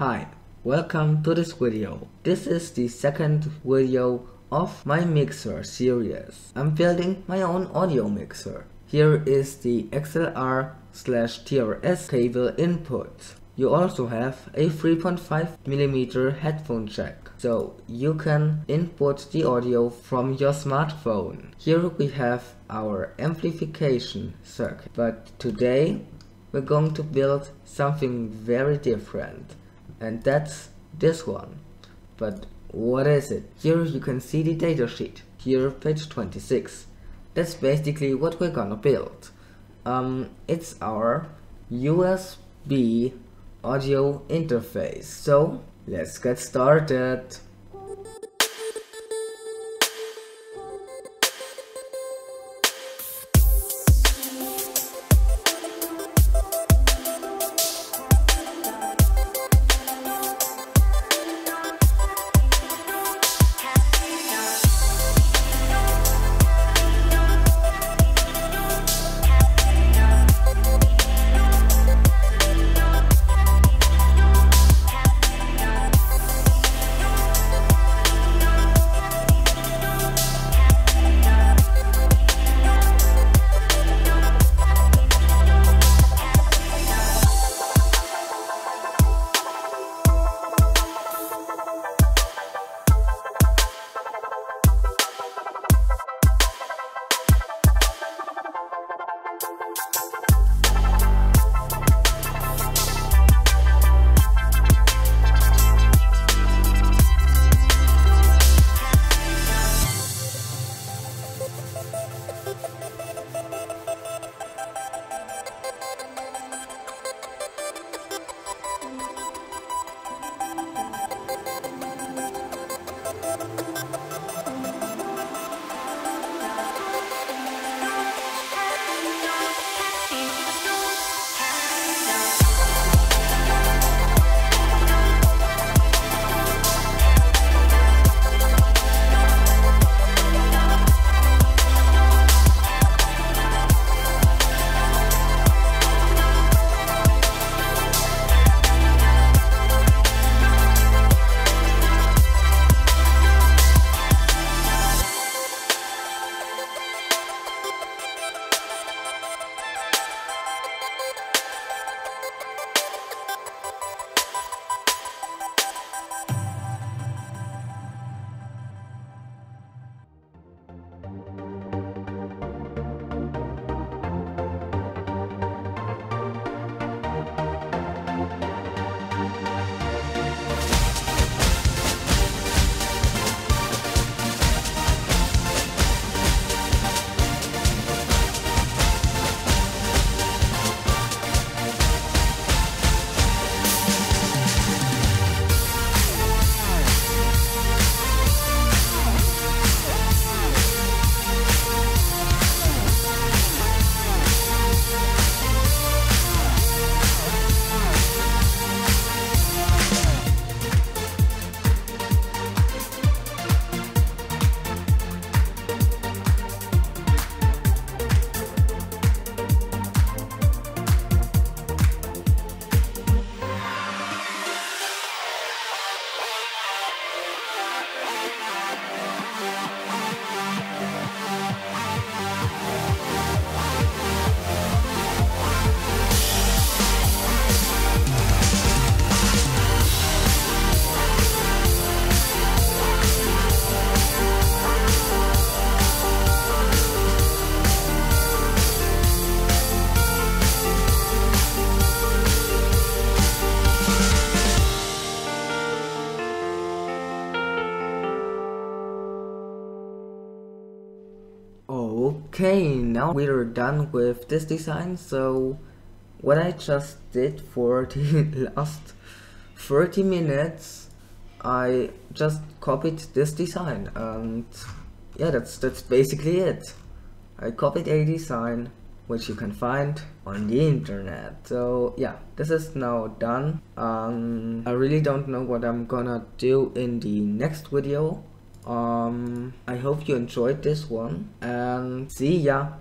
Hi, welcome to this video. This is the second video of my mixer series. I'm building my own audio mixer. Here is the XLR slash TRS cable input. You also have a 3.5mm headphone jack, so you can input the audio from your smartphone. Here we have our amplification circuit, but today we're going to build something very different, and that's this one. But what is it? Here you can see the datasheet, here page 26. That's basically what we're gonna build. Um, it's our USB audio interface. So let's get started. Okay, now we're done with this design, so what I just did for the last 30 minutes, I just copied this design and yeah, that's, that's basically it. I copied a design which you can find on the internet. So yeah, this is now done. Um, I really don't know what I'm gonna do in the next video um i hope you enjoyed this one. And see ya